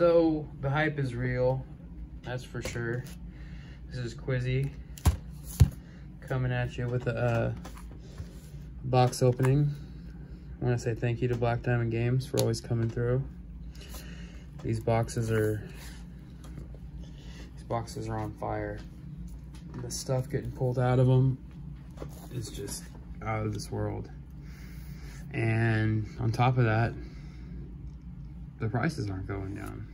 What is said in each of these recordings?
So the hype is real, that's for sure. This is Quizy coming at you with a uh, box opening. I want to say thank you to Black Diamond Games for always coming through. These boxes are these boxes are on fire. And the stuff getting pulled out of them is just out of this world. And on top of that, the prices aren't going down.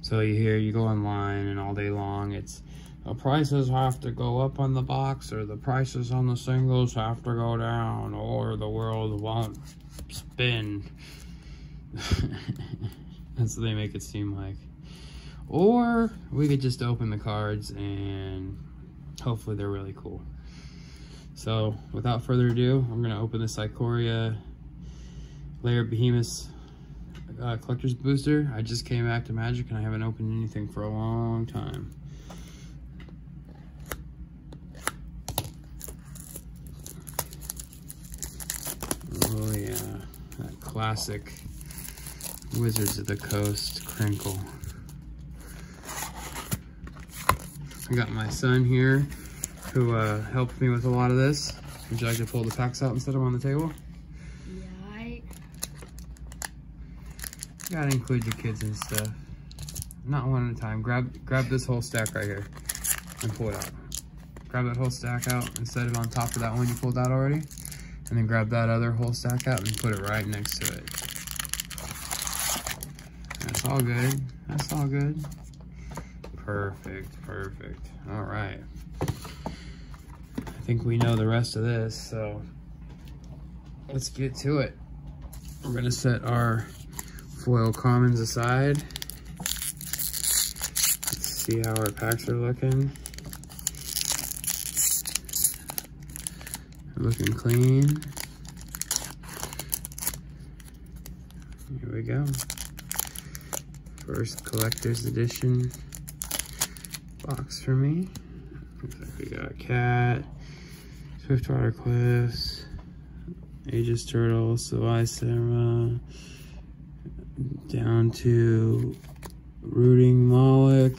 So you hear, you go online and all day long, it's the prices have to go up on the box or the prices on the singles have to go down or the world won't spin. That's what they make it seem like. Or we could just open the cards and hopefully they're really cool. So without further ado, I'm gonna open the Ikoria Lair Behemoth uh, Collector's Booster. I just came back to Magic and I haven't opened anything for a long time. Oh yeah, that classic Wizards of the Coast crinkle. I got my son here who uh, helped me with a lot of this. Would you like to pull the packs out and set them on the table? Yeah, I... Gotta include your kids and stuff. Not one at a time. Grab grab this whole stack right here and pull it out. Grab that whole stack out and set it on top of that one you pulled out already. And then grab that other whole stack out and put it right next to it. That's all good. That's all good. Perfect, perfect. All right. I think we know the rest of this, so let's get to it. We're gonna set our foil commons aside. Let's see how our packs are looking. Looking clean. Here we go. First collector's edition box for me. Looks like we got Cat, Swiftwater Cliffs, Aegis Turtle, Savai Sarah, down to Rooting Moloch.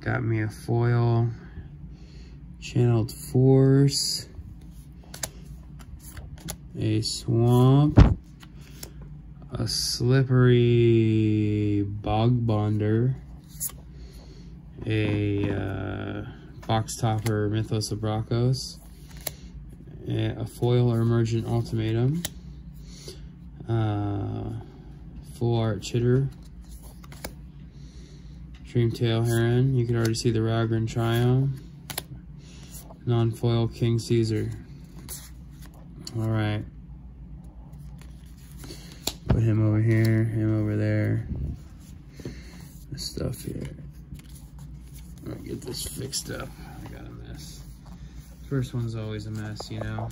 Got me a foil, Channeled Force, a Swamp, a Slippery Bogbonder, a uh, Box Topper Mythos of Brokkos, a foil or emergent ultimatum, uh, full art chitter, Dreamtail Heron. You can already see the Raugrin Triome, non-foil King Caesar. All right. Put him over here, him over there. This stuff here. I'll get this fixed up. I got a mess. First one's always a mess, you know.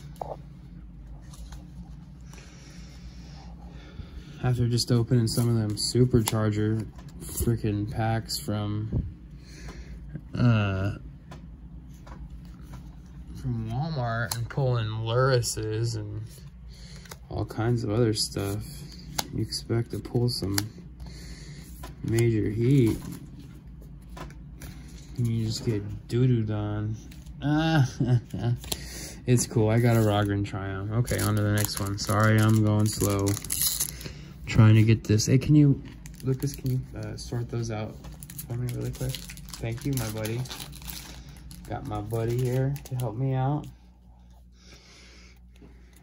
After just opening some of them supercharger freaking packs from uh from Walmart and pulling Lurruses and all kinds of other stuff. You expect to pull some major heat. And you just get doo-doo done. Ah, it's cool. I got a Raugrin Triome. Okay, on to the next one. Sorry, I'm going slow. Trying to get this. Hey, can you, Lucas, can you uh, sort those out for me really quick? Thank you, my buddy. Got my buddy here to help me out.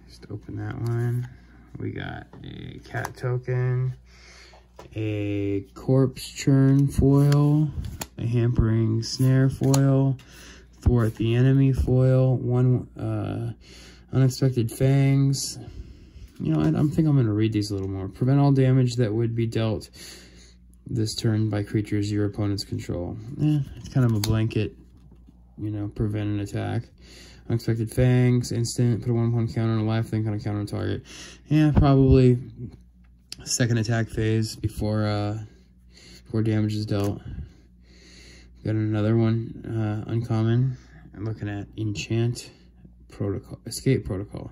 Just open that one. We got a cat token, a corpse churn foil, a hampering snare foil, thwart the enemy foil, one uh, unexpected fangs. You know, I, I think I'm going to read these a little more. Prevent all damage that would be dealt this turn by creatures your opponents control. Eh, it's kind of a blanket, you know, prevent an attack. Unexpected fangs, instant, put a one point counter on a life, then kind of counter on target. Yeah, probably second attack phase before uh before damage is dealt. Got another one, uh uncommon. I'm looking at enchant protocol escape protocol.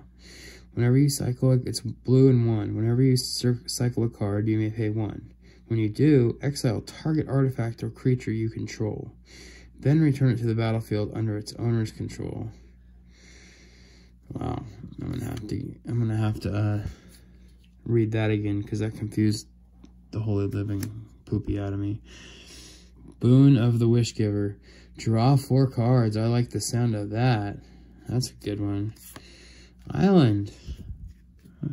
Whenever you cycle, it's blue and one. Whenever you cycle a card, you may pay one. When you do, exile target artifact or creature you control. Then return it to the battlefield under its owner's control. Wow, I'm gonna have to. I'm gonna have to uh, read that again because that confused the holy living poopy out of me. Boon of the Wish Giver. Draw four cards. I like the sound of that. That's a good one. Island.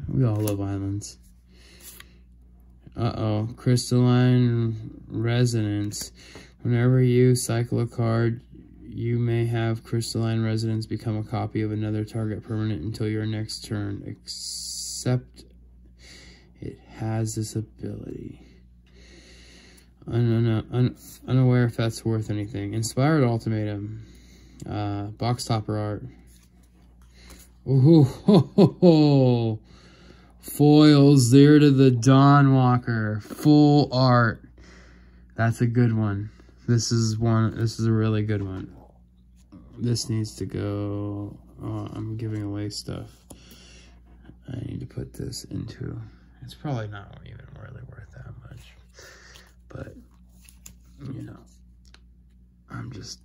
We all love islands. Uh-oh. Crystalline Resonance. Whenever you cycle a card, you may have Crystalline Resonance become a copy of another target permanent until your next turn, except it has this ability. Un un unaware if that's worth anything. Inspired Ultimatum. Uh, box topper art. Ooh, ho, ho, ho. Foils Zirda the Dawnwaker. Full art. That's a good one. This is one, this is a really good one. This needs to go, oh, I'm giving away stuff. I need to put this into, it's probably not even really worth that much. But, you know, I'm just,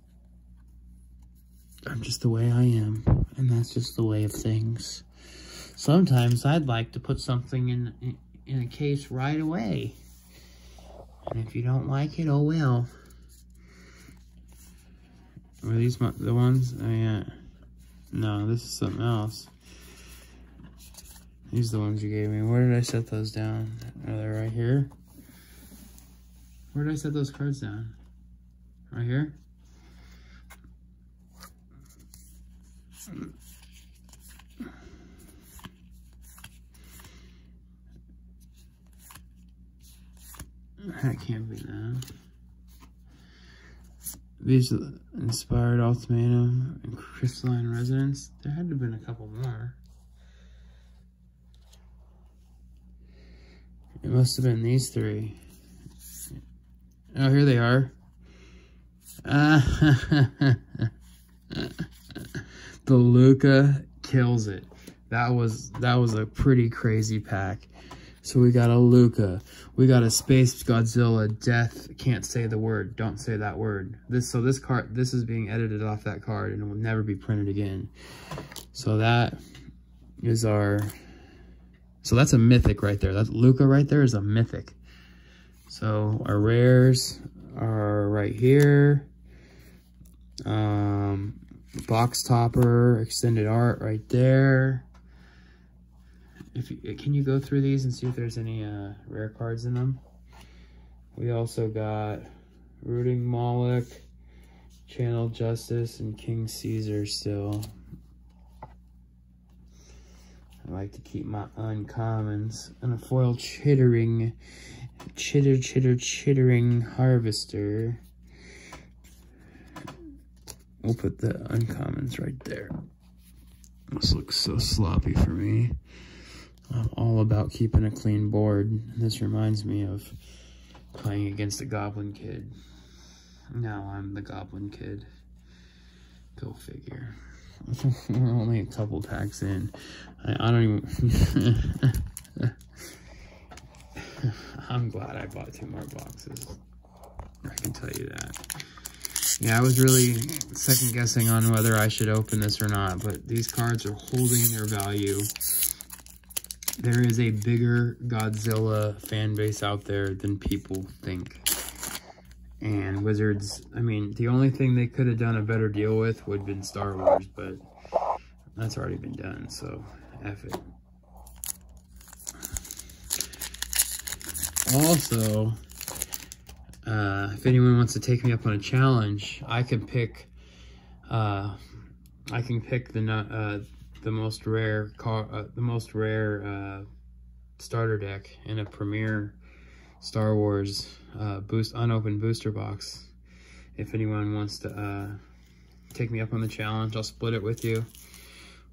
I'm just the way I am. And that's just the way of things. Sometimes I'd like to put something in, in, in a case right away. And if you don't like it, oh well. Are these the ones? Oh yeah. No, this is something else. These are the ones you gave me. Where did I set those down? Are they right here? Where did I set those cards down? Right here? That can't be that. These inspired ultimatum and crystalline resonance. There had to have been a couple more. It must have been these three. Oh, here they are. the Lukka kills it. That was that was a pretty crazy pack. So we got a Lukka. We got a Space Godzilla. Death can't say the word. Don't say that word. This so this card this is being edited off that card and it will never be printed again. So that is our so that's a mythic right there. That Lukka right there is a mythic. So our rares are right here. Um, box topper, extended art right there. If you, can you go through these and see if there's any uh, rare cards in them? We also got Rooting Moloch, Channel Justice, and King Caesar still. I like to keep my uncommons. And a foil chittering, chitter, chitter, chittering harvester. We'll put the uncommons right there. This looks so sloppy for me. I'm all about keeping a clean board. This reminds me of playing against a Goblin Kid. Now I'm the Goblin Kid. Go figure. We're only a couple packs in. I, I don't even... I'm glad I bought two more boxes. I can tell you that. Yeah, I was really second guessing on whether I should open this or not, but these cards are holding their value. There is a bigger Godzilla fan base out there than people think. And Wizards, I mean, the only thing they could have done a better deal with would have been Star Wars, but that's already been done, so F it. Also, uh, if anyone wants to take me up on a challenge, I can pick, uh, I can pick the uh, the most rare car, uh, the most rare uh, starter deck in a Premier Star Wars uh, boost unopened booster box. If anyone wants to uh, take me up on the challenge, I'll split it with you,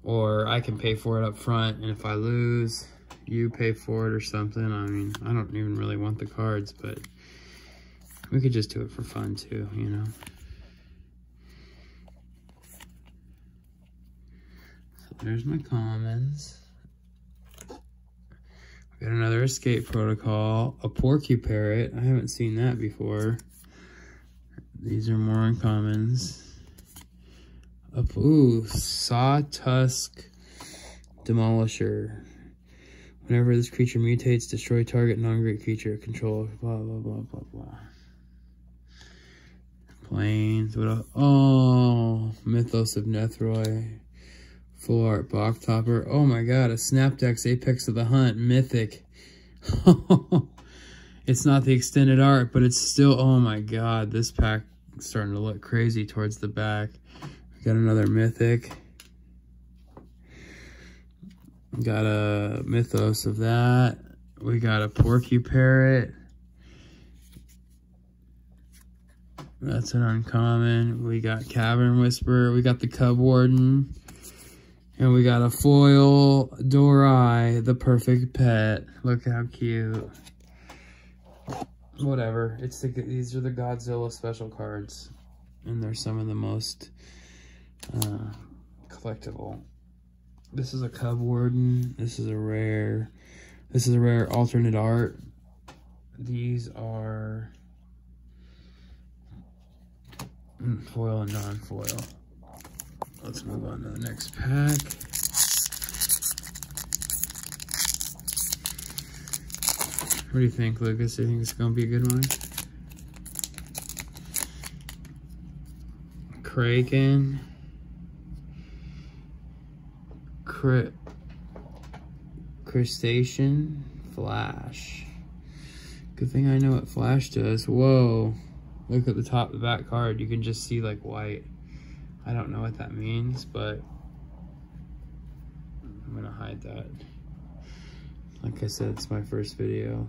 or I can pay for it up front. And if I lose, you pay for it or something. I mean, I don't even really want the cards, but we could just do it for fun too, you know. So there's my commons. We Got another escape protocol, a Porcuparrot. I haven't seen that before. These are more uncommons. A, ooh, Sawtusk Demolisher. Whenever this creature mutates, destroy target non-great creature. Control, blah, blah, blah, blah, blah. Planes, what else? Oh, Mythos of Nethroi. Full art Box Topper. Oh my god, a Snapdax Apex of the Hunt Mythic. it's not the extended art, but it's still, oh my god, this pack starting to look crazy towards the back. We got another Mythic. Got a Mythos of that. We got a Porcuparrot. That's an uncommon. We got Cavern Whisperer. We got the Cub Warden. And we got a foil Dorat, the perfect pet. Look how cute. Whatever. It's the these are the Godzilla special cards. And they're some of the most uh, collectible. This is a Cub Warden. This is a rare. This is a rare alternate art. These are Mm, foil and non-foil. Let's move on to the next pack. What do you think, Lucas? Do you think it's going to be a good one? Kraken. Crit. Crustacean. Flash. Good thing I know what Flash does. Whoa. Look at the top of the back card. You can just see like white. I don't know what that means, but I'm gonna hide that. Like I said, it's my first video.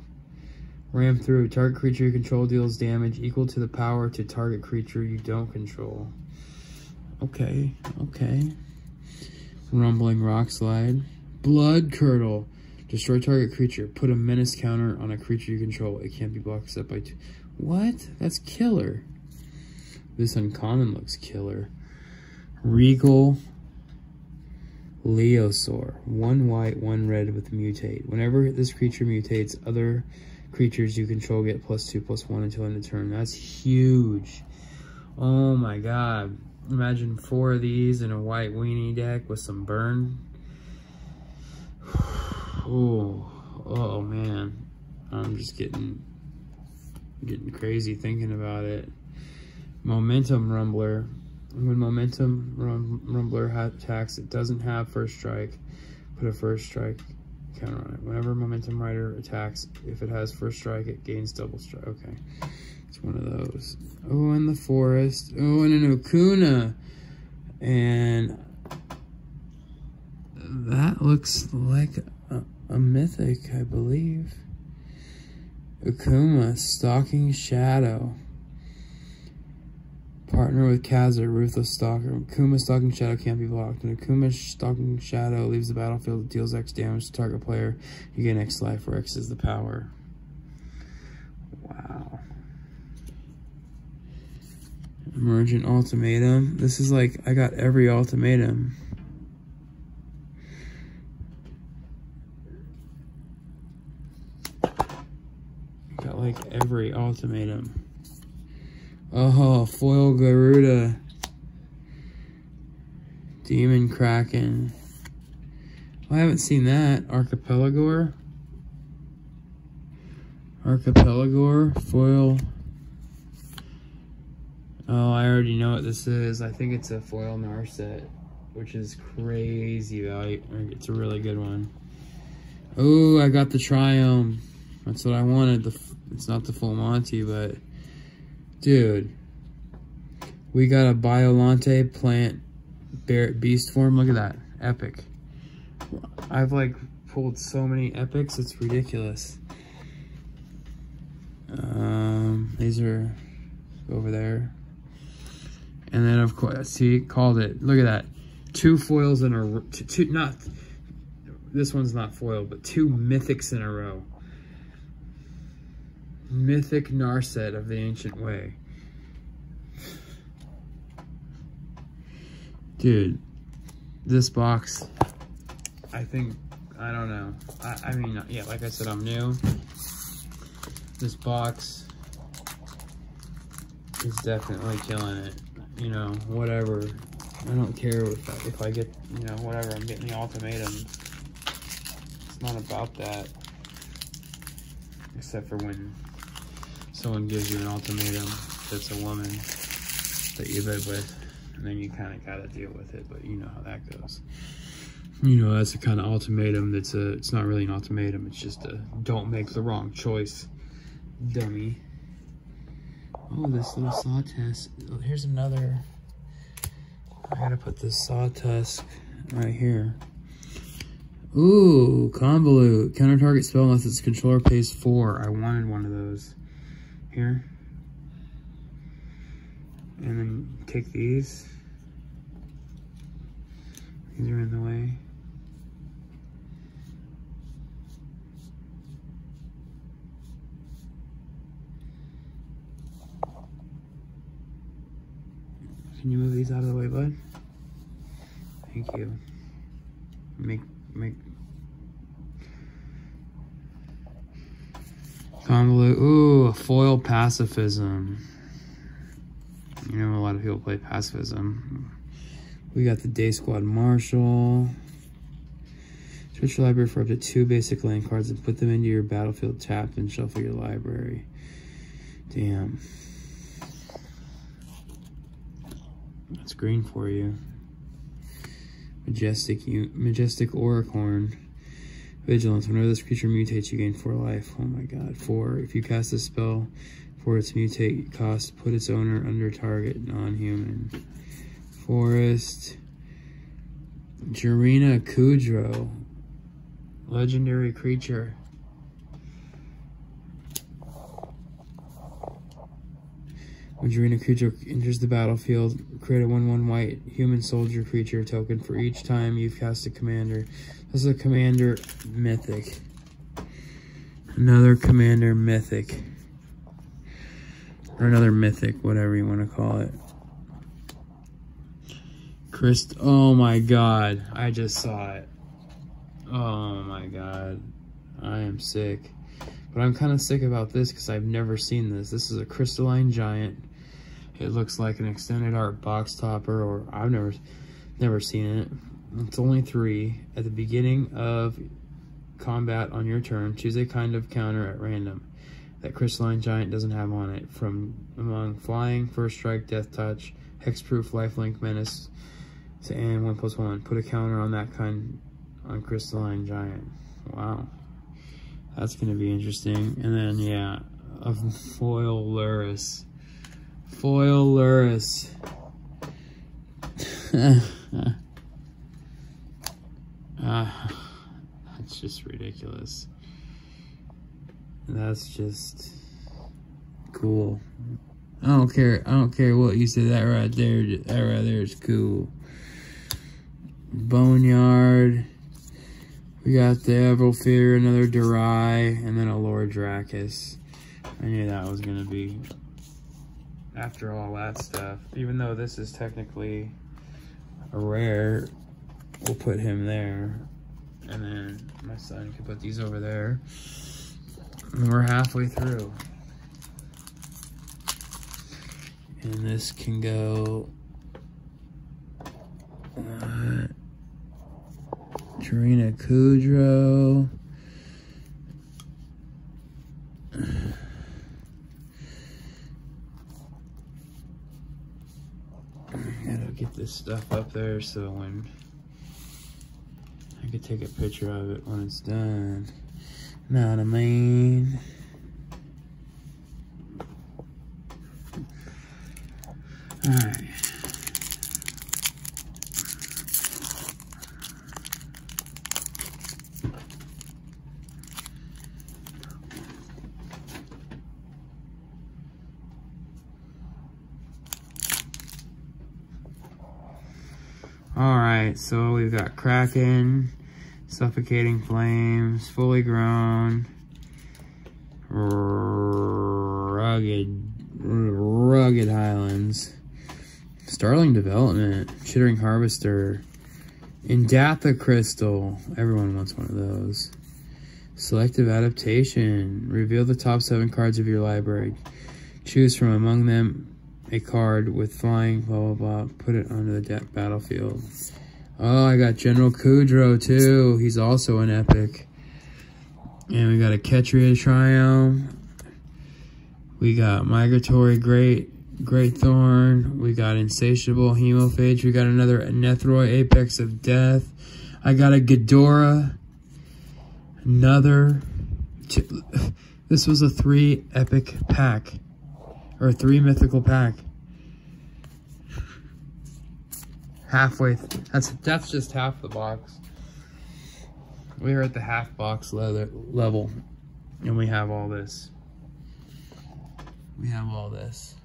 Ram through. Target creature you control deals damage equal to the power to target creature you don't control. Okay, okay. Rumbling Rock Slide. Blood Curdle. Destroy target creature. Put a menace counter on a creature you control. It can't be blocked except by two. What? That's killer. This uncommon looks killer. Regal Leosaur. One white, one red with mutate. Whenever this creature mutates, other creatures you control get plus two, plus one until end of turn. That's huge. Oh my god. Imagine four of these in a white weenie deck with some burn. oh, oh man. I'm just getting getting crazy thinking about it. Momentum Rumbler. When Momentum rum, Rumbler attacks, it doesn't have first strike. Put a first strike counter on it. Whenever Momentum Rider attacks, if it has first strike, it gains double strike. Okay. It's one of those. Oh, in the Forest. Oh, and an Okuna. And that looks like a, a mythic, I believe. Akuma, Stalking Shadow. Partner with Kazar, Ruthless Stalker. Akuma Stalking Shadow can't be blocked. When Akuma Stalking Shadow leaves the battlefield, it deals X damage to target player. You gain X life, where X is the power. Wow. Emergent Ultimatum. This is like, I got every ultimatum. Like every ultimatum. Oh, Foil Gyruda. Demon Kraken. Oh, I haven't seen that. Archipelagor. Archipelagor. Foil. Oh, I already know what this is. I think it's a foil Narset, which is crazy value. It's a really good one. Oh, I got the Triome. That's what I wanted. The It's not the full Monty, but dude, we got a Biollante plant beast form. Look at that. Epic. I've like pulled so many epics. It's ridiculous. Um, these are over there. And then of course, see, called it. Look at that. Two foils in a two, two not this one's not foil, but two mythics in a row. Mythic Narset of the Ancient Way. Dude, this box, I think I don't know. I, I mean, yeah, like I said, I'm new. This box is definitely killing it. You know, whatever. I don't care if I, if I get, you know, whatever. I'm getting the ultimatum. It's not about that. Except for when someone gives you an ultimatum that's a woman that you live with. And then you kind of got to deal with it. But you know how that goes you know, that's the kind of ultimatum that's a, it's not really an ultimatum, it's just a don't make the wrong choice, dummy. Oh, this little sawtusk. Oh, here's another. I gotta put this sawtusk right here. Ooh, convolute. Counter target spell unless its controller pays four. I wanted one of those. Here. And then take these. These are in the way. Can you move these out of the way, bud? Thank you. Make, make. Convolute. Ooh, foil pacifism. You know, a lot of people play pacifism. We got the Day Squad Marshal. Search your library for up to two basic land cards and put them into your battlefield tapped and shuffle your library. Damn. That's green for you. Majestic, majestic Auricorn. Vigilance. Whenever this creature mutates, you gain four life. Oh my god. Four. If you cast a spell for its mutate cost, put its owner under target non-human. Forest. Jirina Kudro. Legendary creature. When Jirina Kudro enters the battlefield, create a 1-1 white human soldier creature token for each time you've cast a commander. This is a commander mythic. Another commander mythic. Or another mythic, whatever you want to call it. Christ, oh my god, I just saw it. Oh my god, I am sick. But I'm kind of sick about this because I've never seen this. This is a crystalline giant it looks like an extended art box topper, or I've never, never seen it. It's only three. At the beginning of combat on your turn, choose a kind of counter at random that Crystalline Giant doesn't have on it. From among Flying, First Strike, Death Touch, Hexproof, Lifelink, Menace, to and 1 plus 1. Put a counter on that kind on Crystalline Giant. Wow. That's going to be interesting. And then, yeah, a foil Lurrus. Foil Lurrus. uh, that's just ridiculous. That's just cool. I don't care. I don't care what you say. That right there, that right there is cool. Boneyard. We got the Everfear, another Dorat, and then a Lord Dracus. I knew that was gonna be after all that stuff. Even though this is technically a rare, we'll put him there. And then my son can put these over there. And we're halfway through. And this can go... Uh, what? gotta get this stuff up there so when I could take a picture of it when it's done. Know what I mean? Alright. Alright, so we've got Kraken, Suffocating Flames, Fully Grown, Rugged, Rugged Highlands, Startling Development, Chittering Harvester, Indatha Crystal. Everyone wants one of those. Selective Adaptation. Reveal the top seven cards of your library. Choose from among them a card with flying, blah, blah, blah. Put it onto the battlefield. Oh, I got General Kudro, too. He's also an epic. And we got a Ketria Triome. We got Migratory Great Great Thorn. We got Insatiable Hemophage. We got another Nethroi Apex of Death. I got a Ghidorah. Another. This was a three epic pack. Or three mythical pack. Halfway. That's that's just half the box. We are at the half box leather level. And we have all this. We have all this.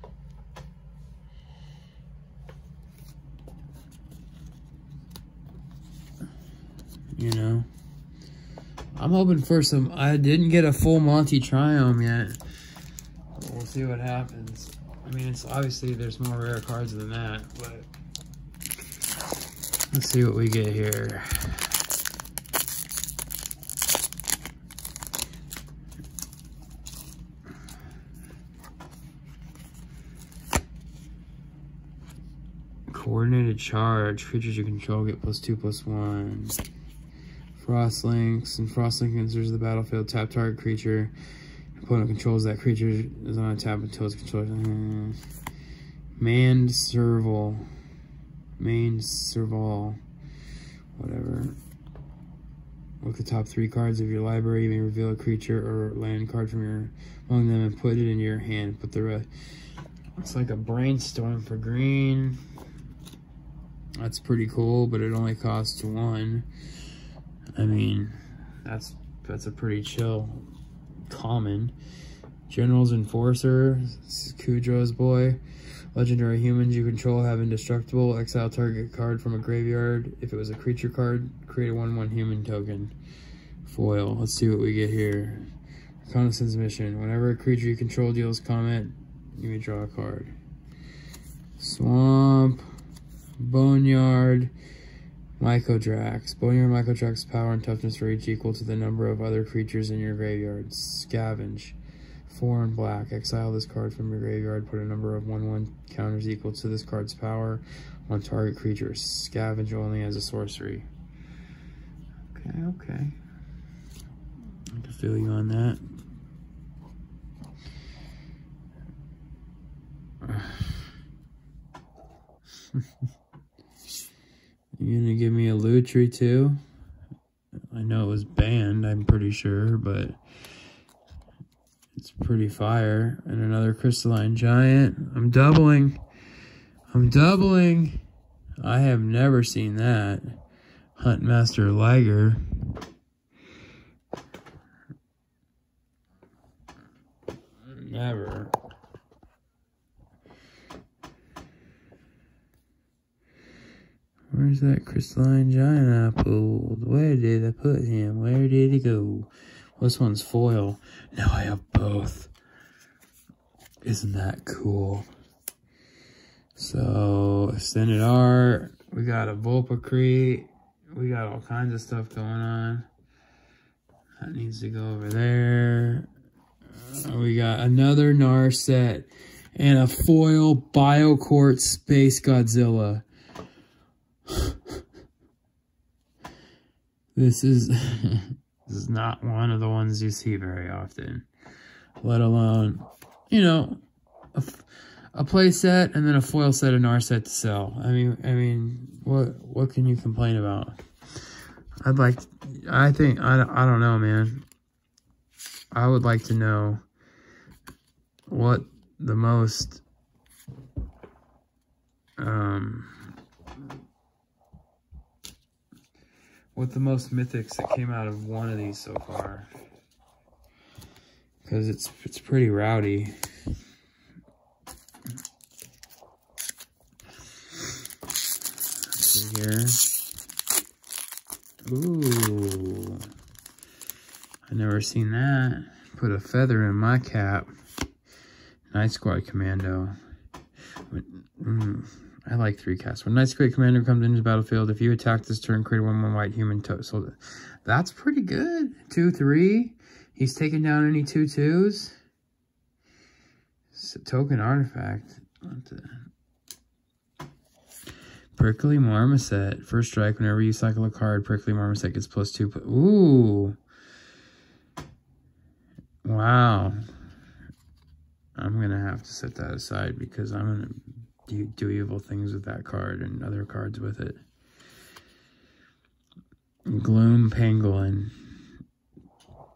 You know? I'm hoping for some... I didn't get a full Monty Triome yet. We'll see what happens. I mean, it's obviously there's more rare cards than that, but... Let's see what we get here. Coordinated charge. Creatures you control get plus two, plus one. Frost Lynx and frost link enters the battlefield. Tap target creature. Opponent controls that creature is on a tap until its controlled. Hmm. Maned serval. Main serval. Whatever. Look the top three cards of your library. You may reveal a creature or land card from your among them and put it in your hand. Put the rest. It's like a brainstorm for green. That's pretty cool, but it only costs one. I mean, that's that's a pretty chill common. General's Enforcer, Kudro's boy. Legendary humans you control have indestructible. Exile target card from a graveyard. If it was a creature card, create a 1-1 human token. Foil. Let's see what we get here. Reconnaissance mission. Whenever a creature you control deals comment, you may draw a card. Swamp. Boneyard. Mycodrax. Boneyard Mycodrax power and toughness for each equal to the number of other creatures in your graveyard. Scavenge. Four and black. Exile this card from your graveyard. Put a number of 1-1 counters equal to this card's power on target creature. Scavenge only as a sorcery. Okay, okay. I can feel you on that. You gonna give me a Lutri too? I know it was banned, I'm pretty sure, but it's pretty fire. And another Crystalline Giant. I'm doubling. I'm doubling. I have never seen that. Huntmaster Liger. Never. Where's that crystalline giant I pulled? Where did I put him? Where did he go? This one's foil. Now I have both. Isn't that cool? So, extended art. We got a Vulpicrete. We got all kinds of stuff going on. That needs to go over there. Uh, we got another Narset and a foil BioQuartz Space Godzilla. this is this is not one of the ones you see very often. Let alone, you know, a, a play set and then a foil set and Narset to sell. I mean, I mean, what what can you complain about? I'd like, I think, I, I don't know, man. I would like to know what the most, um, what the most mythics that came out of one of these so far. Because it's it's pretty rowdy. here. Ooh. I never seen that. Put a feather in my cap. Night Squad Commando. Mm, I like three casts. When Knight's Great Commander comes into the battlefield, if you attack this turn, create one one white human toad. So that's pretty good. Two, three. He's taking down any two twos. It's a token artifact. Prickly Marmoset. First strike, whenever you cycle a card, Prickly Marmoset gets plus two. Ooh. Wow. I'm going to have to set that aside because I'm going to do, do evil things with that card and other cards with it. Gloom Pangolin.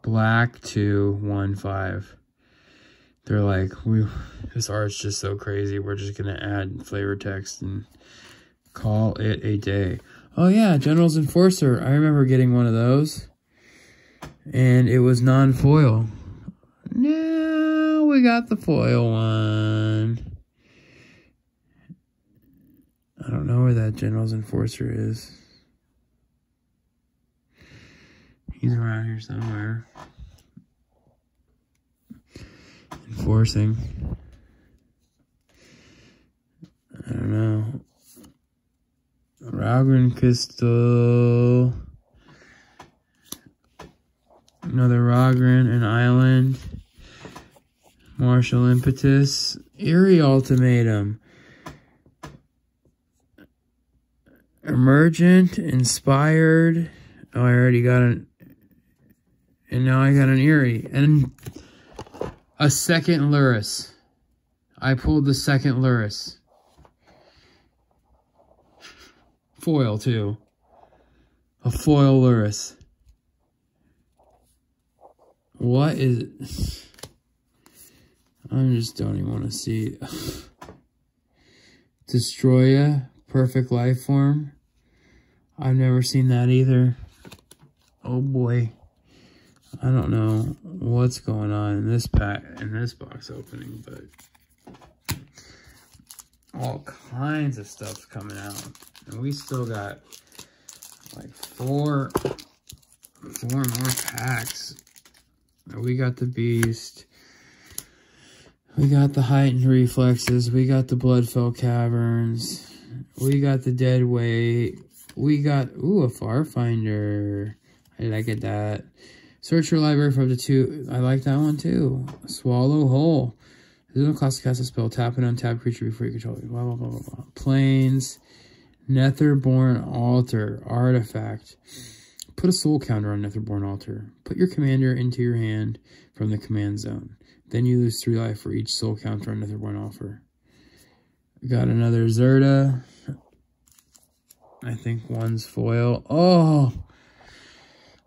Black 2, 1, 5. They're like, we this art's just so crazy. We're just going to add flavor text and call it a day. Oh yeah, General's Enforcer. I remember getting one of those. And it was non-foil. Now we got the foil one. I don't know where that General's Enforcer is. He's around here somewhere. Enforcing. I don't know. Raugrin Crystal. Another Raugrin, an Island. Martial Impetus. Eerie Ultimatum. Emergent, Inspired. Oh, I already got an... And now I got an Eerie. And a second Lurrus. I pulled the second Lurrus. foil too. A foil Lurrus. What is... I just don't even want to see. Destoroyah, perfect life form. I've never seen that either. Oh boy. I don't know what's going on in this pack in this box opening, but all kinds of stuff's coming out. And we still got like four, four more packs. We got the Beast. We got the Heightened Reflexes. We got the Bloodfell Caverns. We got the Dead Weight. We got, ooh, a Farfinder. I like it that. Search your library for to two. I like that one too. Swallow Whole. This is a classic cast a spell. Tap an untapped creature before you control it. Blah, blah, blah, blah, blah. Plains. Netherborn Altar artifact. Put a soul counter on Netherborn Altar. Put your commander into your hand from the command zone. Then you lose three life for each soul counter on Netherborn Altar. Got another Zirda. I think one's foil. Oh!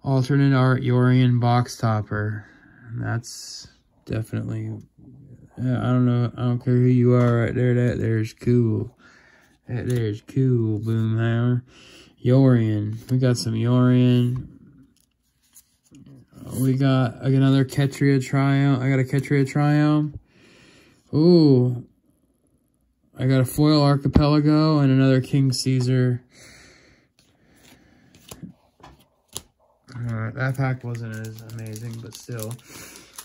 Alternate art Yorion box topper. That's definitely... I don't know. I don't care who you are right there. That there's cool. That there's cool, Boomhauer. Yorion. We got some Yorion. We got another Ketria Triome. I got a Ketria Triome. Ooh. I got a Foil Archipelago and another King Caesar. Alright, that pack wasn't as amazing, but still.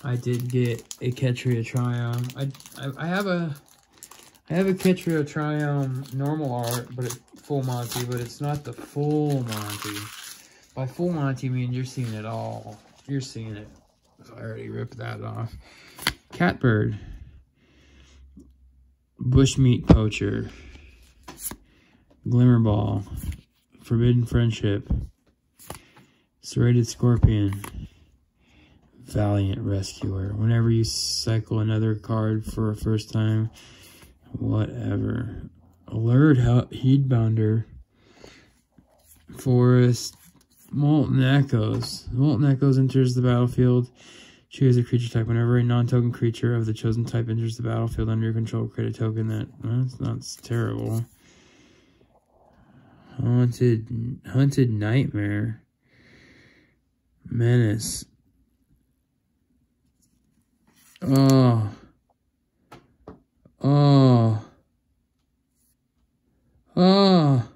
I did get a Ketria Triome. I, I, I have a I have a Ketria Triome normal art, but it's full Monty, but it's not the full Monty. By full Monty, I mean you're seeing it all. You're seeing it. I already ripped that off. Catbird. Bushmeat Poacher. Glimmerbell. Forbidden Friendship. Serrated Scorpion. Valiant Rescuer. Whenever you cycle another card for a first time, Whatever. Alert Heedbonder. Forest. Molten Echoes. Molten Echoes enters the battlefield. Choose a creature type. Whenever a non-token creature of the chosen type enters the battlefield under your control, create a token that... That's not terrible. Haunted... Hunted Nightmare. Menace. Oh... Oh. Oh.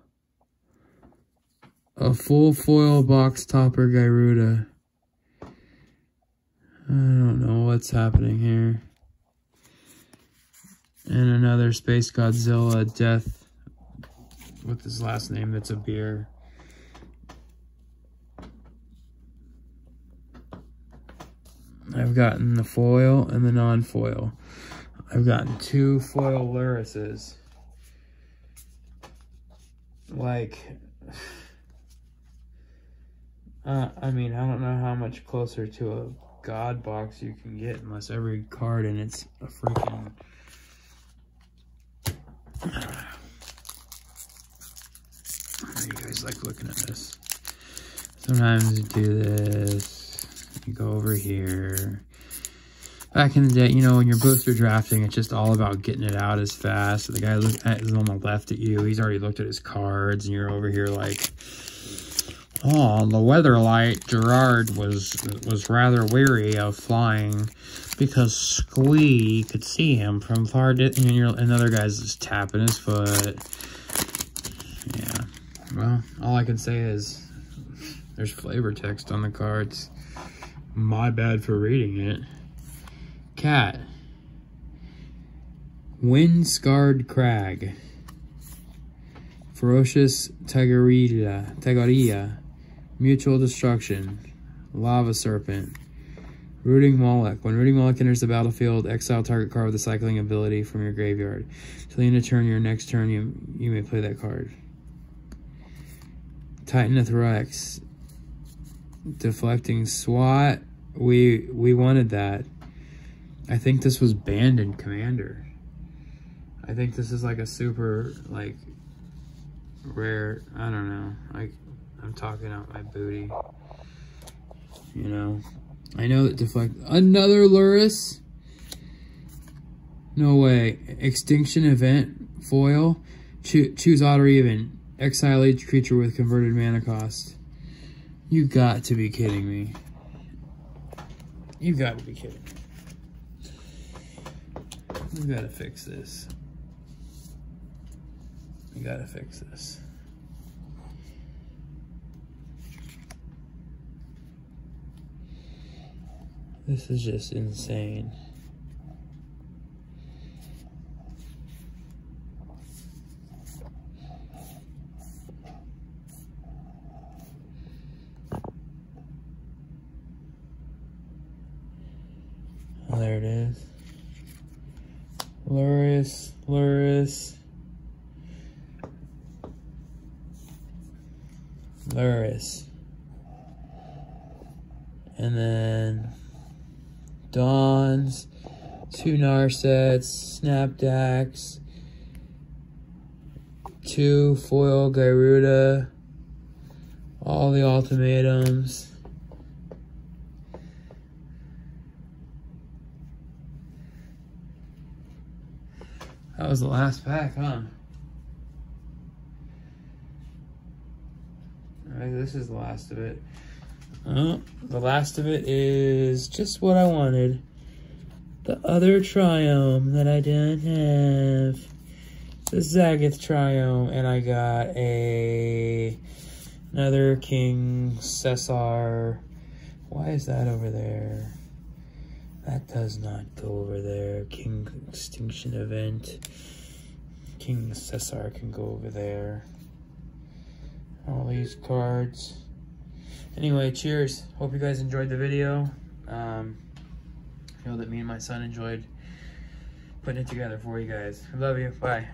A full foil box topper Gyruda. What's happening here. And another Space Godzilla Death with his last name that's a beer. I've gotten the foil and the non-foil. I've gotten two foil Lurruses. Like, uh, I mean, I don't know how much closer to a God box you can get unless every card in it's a freaking... You guys like looking at this. Sometimes you do this, you go over here. Back in the day, you know, when you're booster drafting, it's just all about getting it out as fast. The guy look, is on the left at you. He's already looked at his cards, and you're over here like, oh, the Weatherlight Gerard was was rather weary of flying because Squee could see him from far. And you're, another guy's just tapping his foot. Yeah. Well, all I can say is there's flavor text on the cards. My bad for reading it. Cat. Wind-scarred crag. Ferocious Tigorilla. Tigorilla. Mutual destruction. Lava serpent. Rooting Moloch. When Rooting Moloch enters the battlefield, exile target card with the cycling ability from your graveyard. Till the end of turn, your next turn, you, you may play that card. Titanoth Rex. Deflecting SWAT. We we wanted that. I think this was banned in Commander. I think this is like a super, like, rare, I don't know. Like, I'm talking out my booty. You know? I know that deflect, another Lurrus? No way. Extinction event, foil. Cho choose odd or even. Exile each creature with converted mana cost. You got to be kidding me. You got to be kidding me. We gotta fix this. We gotta fix this. This is just insane. there it is. Lurrus, Lurrus. Lurrus. And then Dawns, two Narsets, Snapdax, two Foil Gyruda, all the ultimatums. That was the last pack, huh? Alright, this is the last of it. Oh, the last of it is just what I wanted. The other Triome that I didn't have. The Zagoth Triome, and I got a another King Caesar. Why is that over there? That does not go over there. King Extinction Event. King Caesar can go over there. All these cards. Anyway, cheers. Hope you guys enjoyed the video. Um, that me and my son enjoyed putting it together for you guys. I love you. Bye.